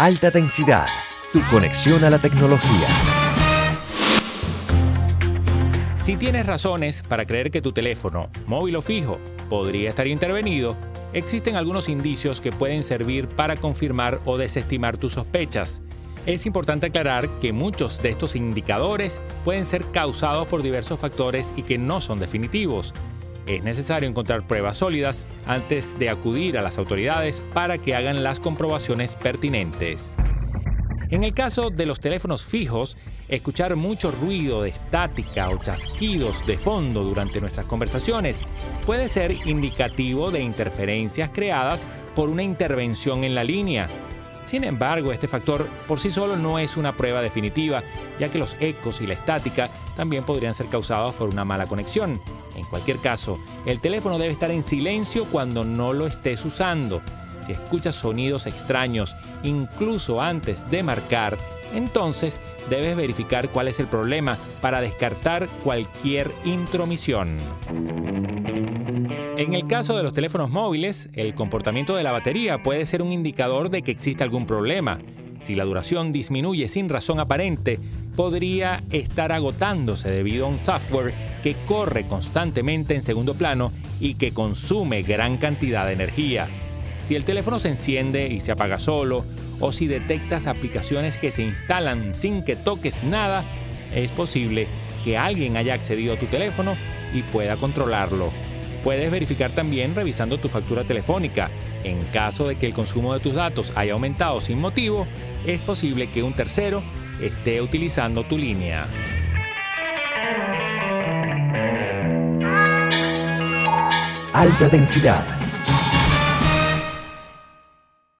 Alta densidad, tu conexión a la tecnología. Si tienes razones para creer que tu teléfono, móvil o fijo, podría estar intervenido, existen algunos indicios que pueden servir para confirmar o desestimar tus sospechas. Es importante aclarar que muchos de estos indicadores pueden ser causados por diversos factores y que no son definitivos. Es necesario encontrar pruebas sólidas antes de acudir a las autoridades para que hagan las comprobaciones pertinentes. En el caso de los teléfonos fijos, escuchar mucho ruido de estática o chasquidos de fondo durante nuestras conversaciones puede ser indicativo de interferencias creadas por una intervención en la línea. Sin embargo, este factor por sí solo no es una prueba definitiva, ya que los ecos y la estática también podrían ser causados por una mala conexión. En cualquier caso, el teléfono debe estar en silencio cuando no lo estés usando si escuchas sonidos extraños incluso antes de marcar, entonces debes verificar cuál es el problema para descartar cualquier intromisión. En el caso de los teléfonos móviles, el comportamiento de la batería puede ser un indicador de que existe algún problema. Si la duración disminuye sin razón aparente, podría estar agotándose debido a un software que corre constantemente en segundo plano y que consume gran cantidad de energía. Si el teléfono se enciende y se apaga solo, o si detectas aplicaciones que se instalan sin que toques nada, es posible que alguien haya accedido a tu teléfono y pueda controlarlo. Puedes verificar también revisando tu factura telefónica. En caso de que el consumo de tus datos haya aumentado sin motivo, es posible que un tercero esté utilizando tu línea. Alta densidad